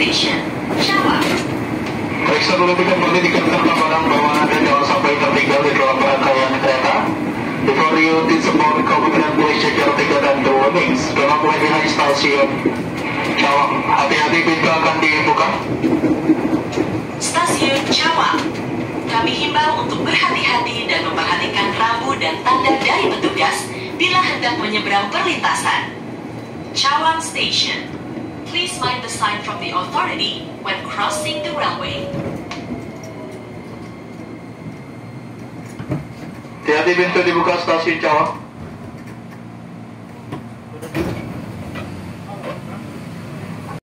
station. Periksa dulu tiket pendidikan serta barang bawaan Anda jangan sampai tertinggal di dalam rangkaian kereta. Before you disappoint, confident please check your ticket and the warnings. Wait behind stasiun Cawang. Hati-hati pintu akan dibuka. Stasiun Jawa. Kami himbau untuk berhati-hati dan memperhatikan rambu dan tanda dari petugas bila hendak menyeberang perlintasan. Cawang Station. Please mind the sign from the authority when crossing the railway. Hati-hati pintu dibuka stasiun Cawang.